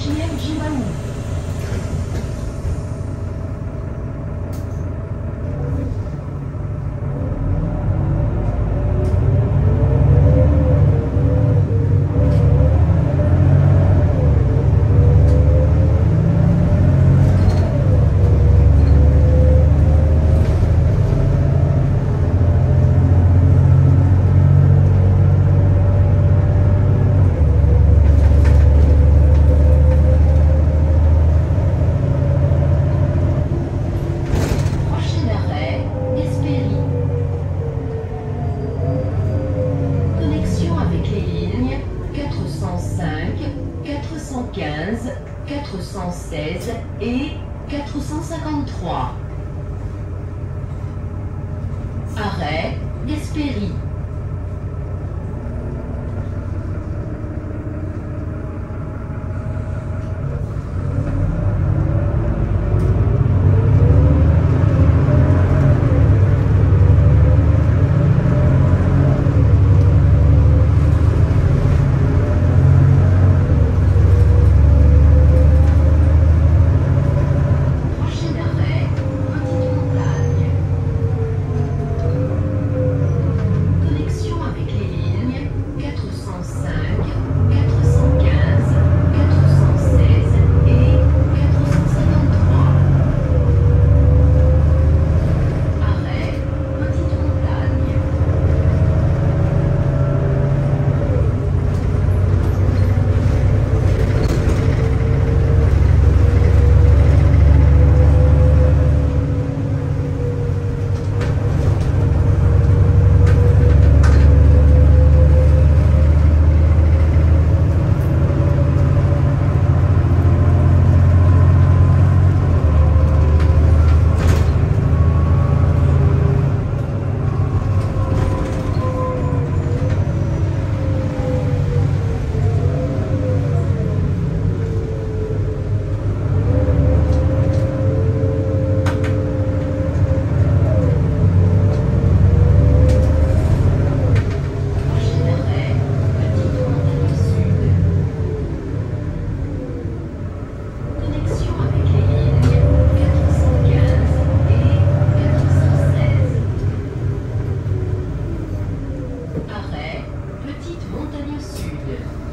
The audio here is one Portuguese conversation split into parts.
Arrêt, JM Jimaou. gaspérie Luta, minha. Né?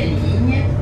Horizons.